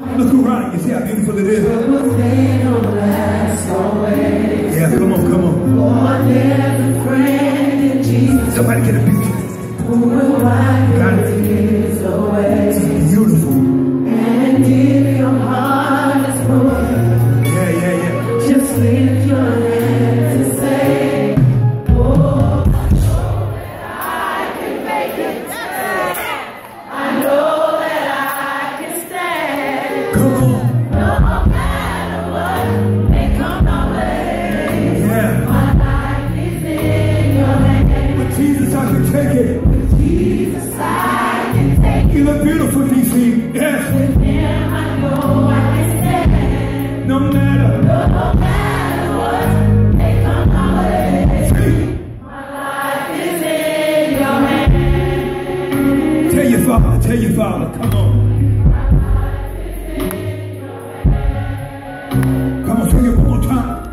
Look around. You see how beautiful it is? Yeah, come on, come on. Somebody get a picture. Got it. Beautiful. Yeah, yeah, yeah. Just lift your Look beautiful, DC. Yes. it. Him I know I can stand. No matter. No matter what may come my my life is in your hands. Tell your father. Tell your father. Come on. Come on, sing it one more time.